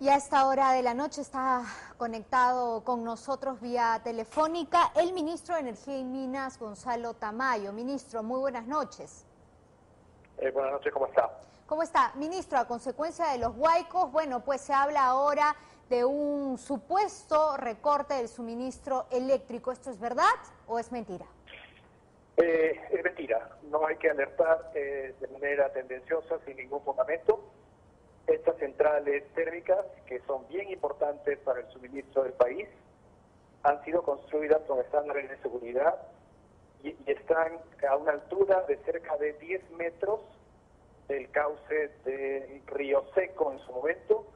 Y a esta hora de la noche está conectado con nosotros vía telefónica el ministro de Energía y Minas, Gonzalo Tamayo. Ministro, muy buenas noches. Eh, buenas noches, ¿cómo está? ¿Cómo está? Ministro, a consecuencia de los huaicos, bueno, pues se habla ahora de un supuesto recorte del suministro eléctrico. ¿Esto es verdad o es mentira? Eh, es mentira. No hay que alertar eh, de manera tendenciosa, sin ningún fundamento estas centrales térmicas, que son bien importantes para el suministro del país, han sido construidas con estándares de seguridad y, están a una altura de cerca de 10 metros del cauce del río Seco en su momento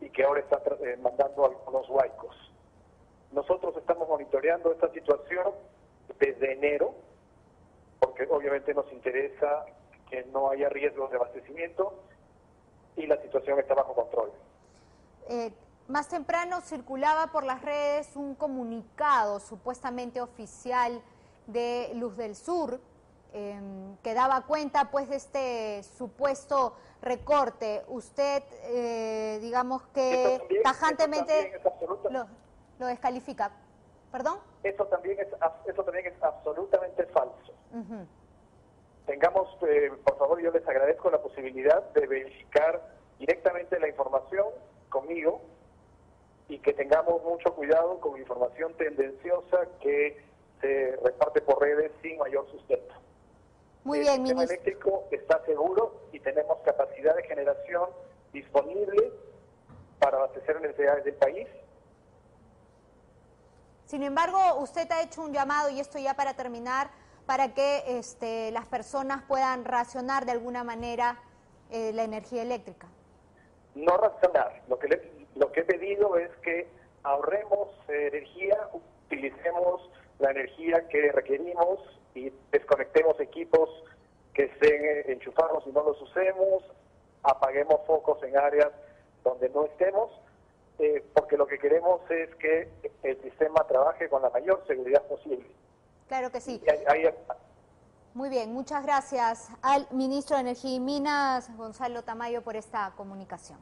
y que ahora está eh, mandando algunos huaicos. Nosotros estamos monitoreando esta situación desde enero, porque obviamente nos interesa que no haya riesgos de abastecimiento y la situación está bajo control. Eh, más temprano circulaba por las redes un comunicado supuestamente oficial de Luz del Sur em, que daba cuenta pues de este supuesto recorte. Usted, eh, digamos que tajantemente lo, lo, descalifica. ¿Perdón? Eso también es, eso también es absolutamente falso. Tengamos, eh, por favor, yo les agradezco la posibilidad de verificar directamente la información conmigo y que tengamos mucho cuidado con información tendenciosa que se reparte por redes sin mayor sustento. Muy bien, El sistema eléctrico está seguro y tenemos capacidad de generación disponible para abastecer necesidades del país. Sin embargo, usted ha hecho un llamado, y esto ya para terminar, para que este, las personas puedan racionar de alguna manera eh, la energía eléctrica? No racionar. Lo que, lo que he pedido es que ahorremos energía, utilicemos la energía que requerimos y desconectemos equipos que estén enchufados y no los usemos, apaguemos focos en áreas donde no estemos, eh, porque lo que queremos es que el sistema trabaje con la mayor seguridad posible. Claro que sí. Muy bien, muchas gracias al ministro de Energía y Minas, Gonzalo Tamayo, por esta comunicación.